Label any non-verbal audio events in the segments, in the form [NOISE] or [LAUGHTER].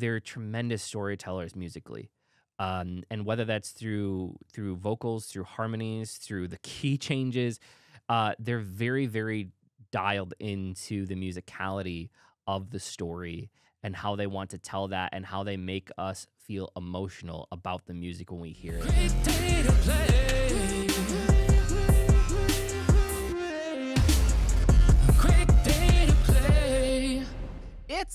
they're tremendous storytellers musically. Um, and whether that's through through vocals, through harmonies, through the key changes, uh, they're very, very dialed into the musicality of the story and how they want to tell that and how they make us feel emotional about the music when we hear it.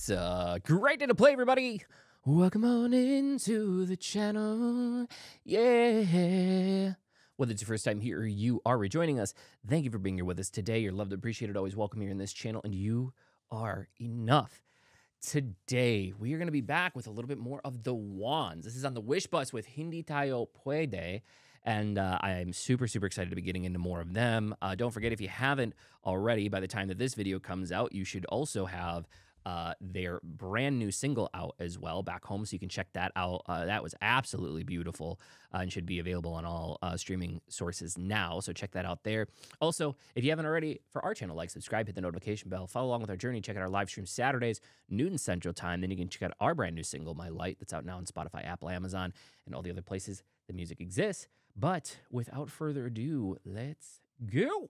It's a great day to play, everybody. Welcome on into the channel. Yeah. Whether it's your first time here or you are rejoining us, thank you for being here with us today. You're loved, appreciated, always welcome here in this channel, and you are enough. Today, we are going to be back with a little bit more of the Juans. This is on the Wish Bus with Hindi Tayo Pwede. And uh, I'm super, super excited to be getting into more of them. Uh, don't forget, if you haven't already, by the time that this video comes out, you should also have uh, their brand new single out as well back home. So you can check that out. Uh, that was absolutely beautiful uh, and should be available on all uh, streaming sources now. So check that out there. Also, if you haven't already, for our channel, like, subscribe, hit the notification bell, follow along with our journey, check out our live stream Saturdays, noon Central Time. Then you can check out our brand new single, My Light, that's out now on Spotify, Apple, Amazon, and all the other places the music exists. But without further ado, let's go.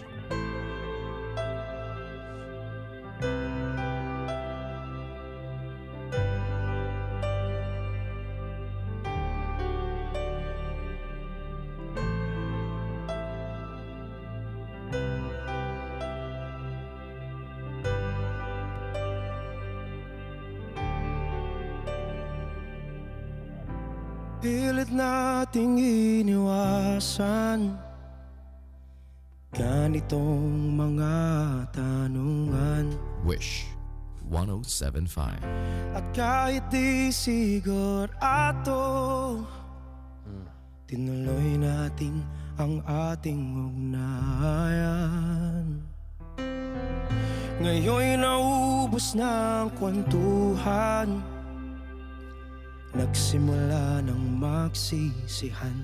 Pilit nating iniwasan Ganitong mga tanungan. Wish 1075. At kahit di sigurado Tinuloy natin ang ating ugnayan. Ngayon'y naubos na ang kwentuhan Nagsimula ng magsisihan.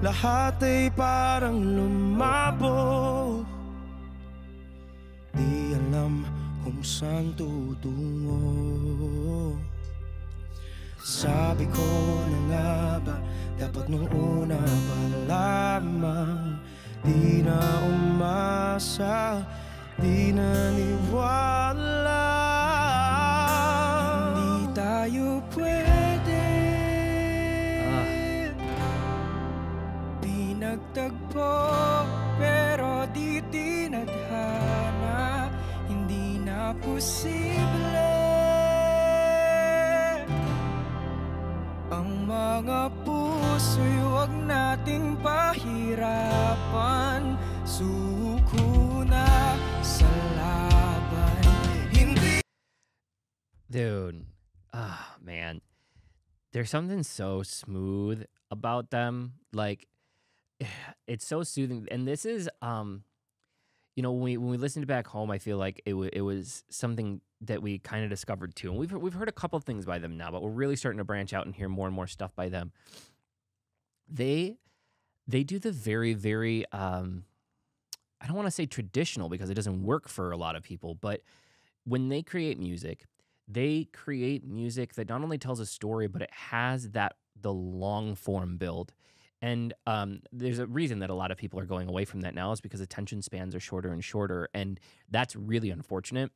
Lahat ay parang lumabo. Di alam kung saan tutungo. Sabi ko na nga ba Dapat nung una pa lamang Di na umasa Di na niwala Pinagtagpo pero di tinadhana Hindi na posible Ang mga puso'y huwag nating pahirapan Suko na sa laban Hindi Dude, ah, man. There's something so smooth about them. Like, [SIGHS] it's so soothing. And this is, um, you know, when we when we listened back home, I feel like it wa it was something that we kind of discovered too. And we've we've heard a couple of things by them now, but we're really starting to branch out and hear more and more stuff by them. They they do the very very um, I don't want to say traditional because it doesn't work for a lot of people, but when they create music, they create music that not only tells a story, but it has that the long form build. And um, there's a reason that a lot of people are going away from that now is because attention spans are shorter and shorter, and that's really unfortunate.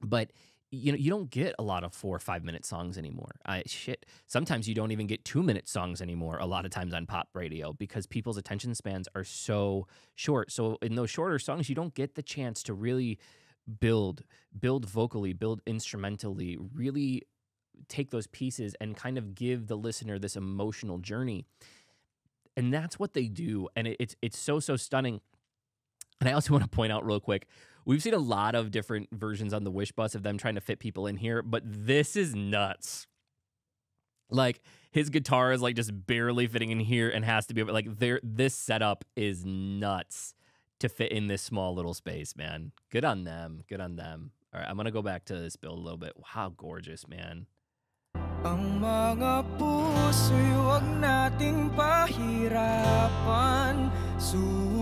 But you know, you don't get a lot of four or five minute songs anymore. I shit. Sometimes you don't even get two minute songs anymore. A lot of times on pop radio because people's attention spans are so short. So in those shorter songs, you don't get the chance to really build, build vocally, build instrumentally, really take those pieces and kind of give the listener this emotional journey. And that's what they do. And it, it's it's so so stunning. And I also [LAUGHS] want to point out real quick, we've seen a lot of different versions on the Wish Bus of them trying to fit people in here, but this is nuts. Like his guitar is like just barely fitting in here and has to be like there this setup is nuts to fit in this small little space, man. Good on them. Good on them. All right, I'm to go back to this build a little bit. Wow, gorgeous, man. Ang mga puso'y huwag nating pahirapan. Suko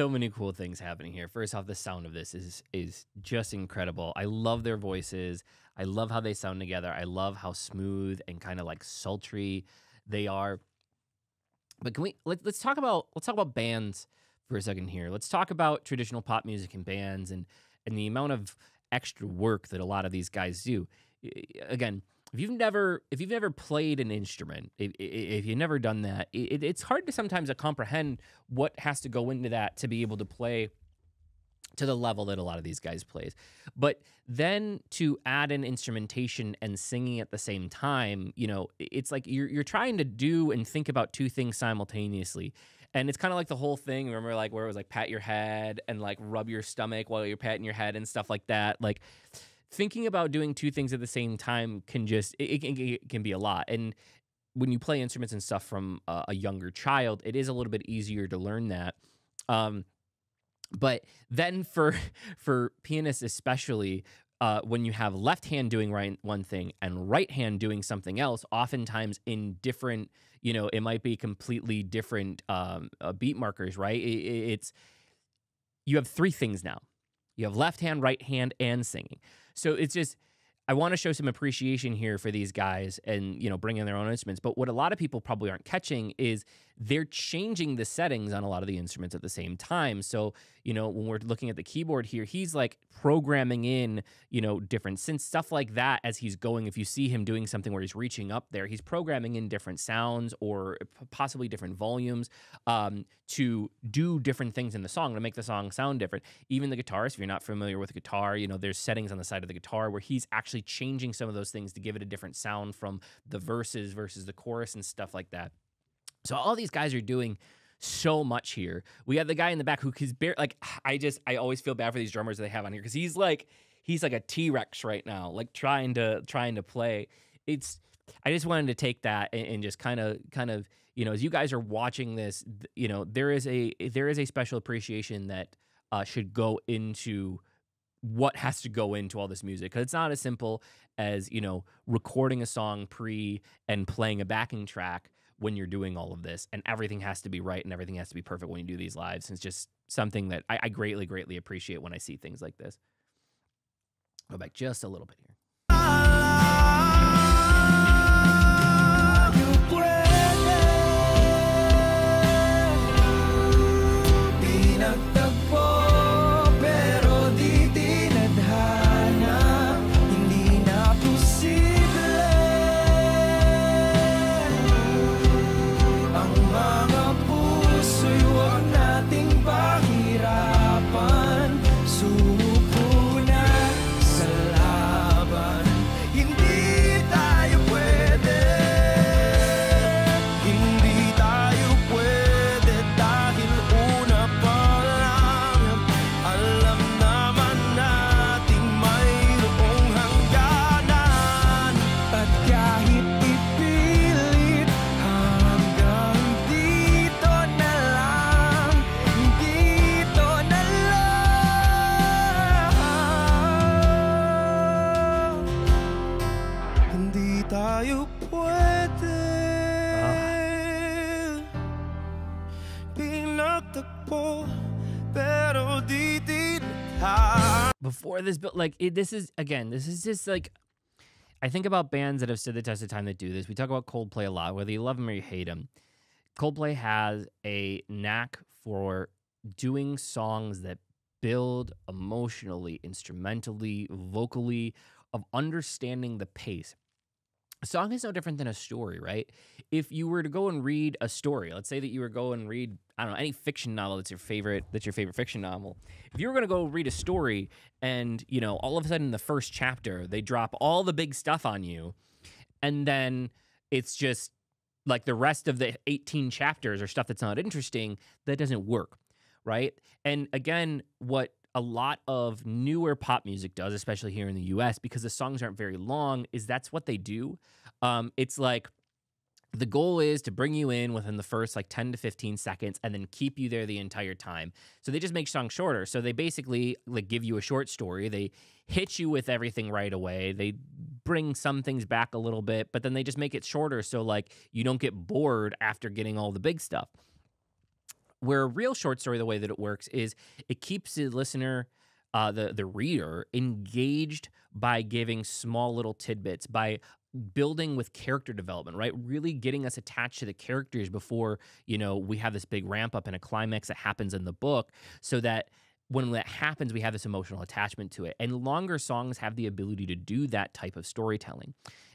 So many cool things happening here. First off, the sound of this is is just incredible. I love their voices. I love how they sound together. I love how smooth and kind of like sultry they are. But can we let, let's talk about let's talk about bands for a second here. Let's talk about traditional pop music and bands and and the amount of extra work that a lot of these guys do. Again, if you've never if you've never played an instrument, if, you've never done that, it, it's hard to sometimes comprehend what has to go into that to be able to play to the level that a lot of these guys plays. But then to add in instrumentation and singing at the same time, you know, it's like you're you're trying to do and think about two things simultaneously. And it's kind of like the whole thing. Remember, like where it was like pat your head and like rub your stomach while you're patting your head and stuff like that. Like thinking about doing two things at the same time can just it, it, can, it can be a lot. And when you play instruments and stuff from a, a younger child, it is a little bit easier to learn that. Um, but then for [LAUGHS] for pianists especially uh, when you have left hand doing right one thing and right hand doing something else oftentimes in different you know it might be completely different um, uh, beat markers right I- I- it's you have three things now you have left hand right hand and singing so it's just I want to show some appreciation here for these guys and you know bring in their own instruments. But what a lot of people probably aren't catching is they're changing the settings on a lot of the instruments at the same time. So you know when we're looking at the keyboard here, he's like programming in you know different synths stuff like that as he's going. If you see him doing something where he's reaching up there, he's programming in different sounds or possibly different volumes um, to do different things in the song to make the song sound different. Even the guitarist, if you're not familiar with guitar, you know there's settings on the side of the guitar where he's actually changing some of those things to give it a different sound from the verses versus the chorus and stuff like that. So all these guys are doing so much here. We have the guy in the back who is bare like [SIGHS] I just I always feel bad for these drummers that they have on here because he's like he's like a T-Rex right now, like trying to trying to play. It's I just wanted to take that and, and just kind of kind of you know as you guys are watching this, you know there is a there is a special appreciation that uh, should go into what has to go into all this music because it's not as simple as you know recording a song pre and playing a backing track when you're doing all of this and everything has to be right and everything has to be perfect when you do these lives it's just something that I, I greatly greatly appreciate when i see things like this. Go back just a little bit here Before this, but like it, this is again, this is just like I think about bands that have stood the test of time that do this. We talk about Coldplay a lot, whether you love them or you hate them. Coldplay has a knack for doing songs that build emotionally, instrumentally, vocally, of understanding the pace a song is no different than a story, right? If you were to go and read a story, let's say that you were go and read, I don't know, any fiction novel that's your favorite, that's your favorite fiction novel. If you were going to go read a story and, you know, all of a sudden in the first chapter, they drop all the big stuff on you and then it's just like the rest of the 18 chapters or stuff that's not interesting, that doesn't work, right? And again, what a lot of newer pop music does, especially here in the US, because the songs aren't very long, is that's what they do. Um, it's like the goal is to bring you in within the first like 10 to 15 seconds and then keep you there the entire time. So they just make songs shorter. So they basically like give you a short story. They hit you with everything right away. They bring some things back a little bit, but then they just make it shorter so like you don't get bored after getting all the big stuff where a real short story, the way that it works is it keeps the listener, uh, the the reader, engaged by giving small little tidbits, by building with character development, right? Really getting us attached to the characters before you know we have this big ramp up and a climax that happens in the book, so that when that happens, we have this emotional attachment to it. And longer songs have the ability to do that type of storytelling.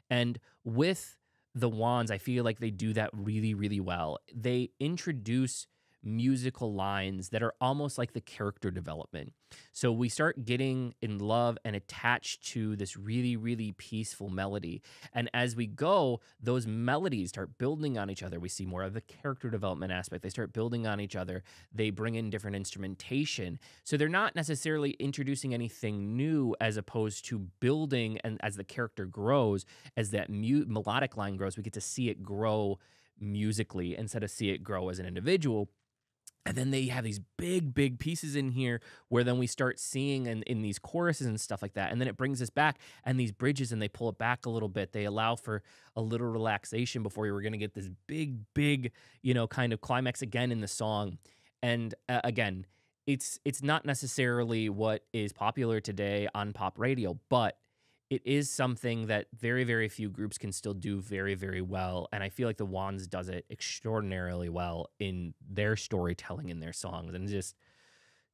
And with the Juans, I feel like they do that really, really well. They introduce musical lines that are almost like the character development. So we start getting in love and attached to this really, really peaceful melody. And as we go, those melodies start building on each other. We see more of the character development aspect. They start building on each other. They bring in different instrumentation. So they're not necessarily introducing anything new as opposed to building and as the character grows, as that mu- melodic line grows, we get to see it grow musically instead of see it grow as an individual and then they have these big big pieces in here where then we start seeing in, in these choruses and stuff like that. And then it brings us back and these bridges and they pull it back a little bit. They allow for a little relaxation before you were going to get this big big you know kind of climax again in the song. And uh, again it's it's not necessarily what is popular today on pop radio but it is something that very very few groups can still do very very well and i feel like the Juans does it extraordinarily well in their storytelling in their songs and just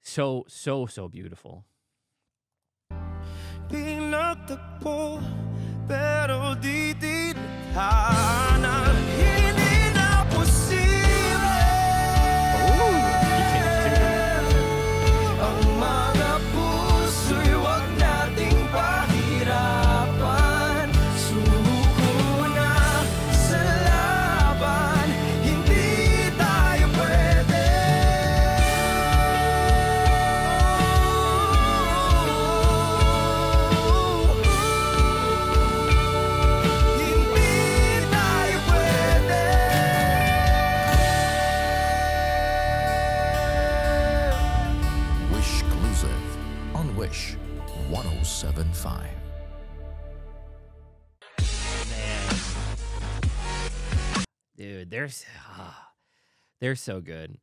so so so beautiful Pinagtagpo they're ah, they're so good.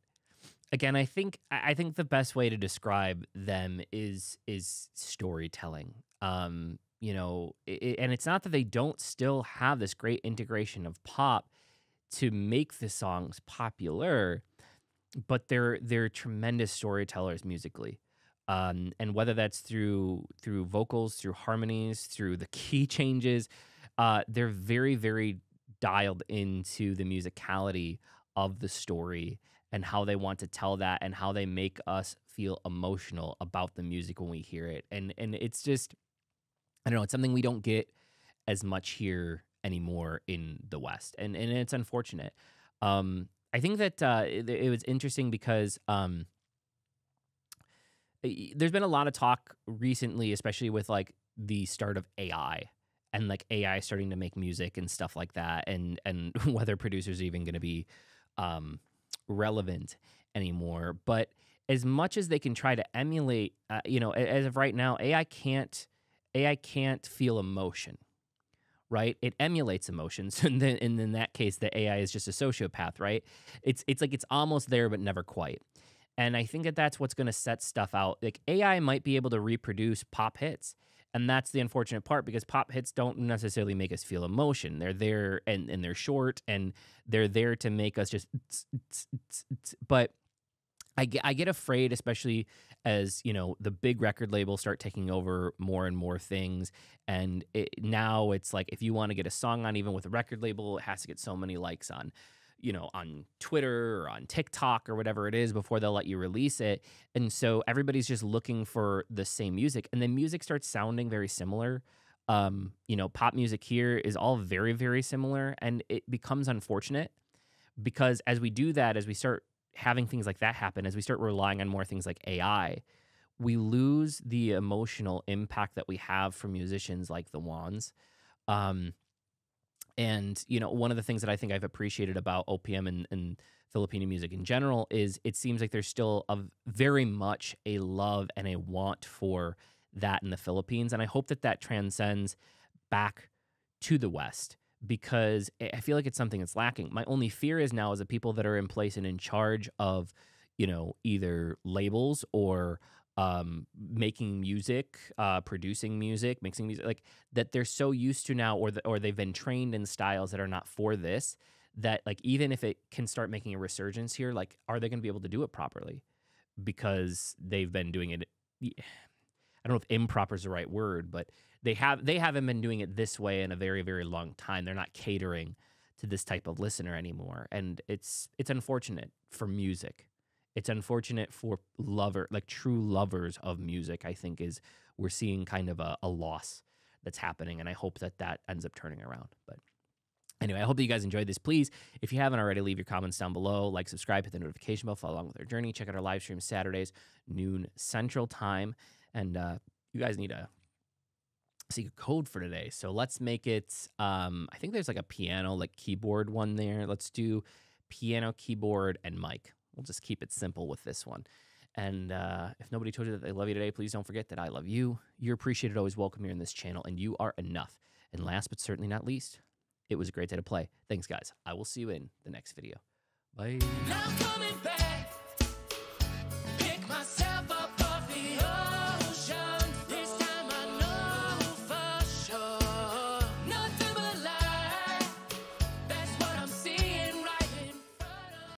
Again i think i think the best way to describe them is is storytelling. Um you know i i- and it's not that they don't still have this great integration of pop to make the songs popular but they're they're tremendous storytellers musically. Um, and whether that's through through vocals through harmonies through the key [LAUGHS] changes uh, they're very very dialed into the musicality of the story and how they want to tell that and how they make us feel emotional about the music when we hear it. And and it's just i don't know it's something we don't get as much here anymore in the west. And and it's unfortunate. Um i think that uh it, it was interesting because um there's been a lot of talk recently especially with like the start of ai and like ai starting to make music and stuff like that and and [LAUGHS] whether producers are even going to be um relevant anymore but as much as they can try to emulate uh, you know as of right now ai can't ai can't feel emotion right it emulates emotions [LAUGHS] and then and in that case the ai is just a sociopath right it's it's like it's almost there but never quite And I think that that's what's going to set stuff out. Like AI might be able to reproduce pop hits. And that's the unfortunate part because pop hits don't necessarily make us feel emotion. They're there and, and they're short and they're there to make us just. But I get, I get afraid, especially as you know the big record labels start taking over more and more things, and it, now it's like if you want to get a song on, even with a record label, it has to get so many likes on, you know, on Twitter or on TikTok or whatever it is before they'll let you release it, and so everybody's just looking for the same music, and then music starts sounding very similar. Um, you know, pop music here is all very very similar, and it becomes unfortunate because as we do that, as we start having things like that happen, as we start relying on more things like AI, we lose the emotional impact that we have from musicians like the Juans. Um, and you know, one of the things that I think I've appreciated about OPM and, and Filipino music in general is it seems like there's still a very much a love and a want for that in the Philippines, and I hope that that transcends back to the West because I feel like it's something that's lacking. My only fear is now is the people that are in place and in charge of, you know, either labels or um, making music, uh, producing music, mixing music, like that they're so used to now, or the, or they've been trained in styles that are not for this. That like even if it can start making a resurgence here, like are they going to be able to do it properly? Because they've been doing it. I don't know if improper is the right word, but they have they haven't been doing it this way in a very very long time. They're not catering to this type of listener anymore, and it's it's unfortunate for music. It's unfortunate for lover like true lovers of music. I think is we're seeing kind of a, a loss that's happening, and I hope that that ends up turning around. But Anyway, I hope that you guys enjoyed this. Please, if you haven't already, leave your comments down below. Like, subscribe, hit the notification bell, follow along with our journey. Check out our live stream Saturdays, noon Central Time. And uh, you guys need a secret code for today. So let's make it. Um, I think there's like a piano, like keyboard one there. Let's do piano, keyboard, and mic. We'll just keep it simple with this one. And uh, if nobody told you that they love you today, please don't forget that I love you. You're appreciated, always welcome here in this channel, and you are enough. And last but certainly not least, it was a great day to play. Thanks, guys. I will see you in the next video. Bye.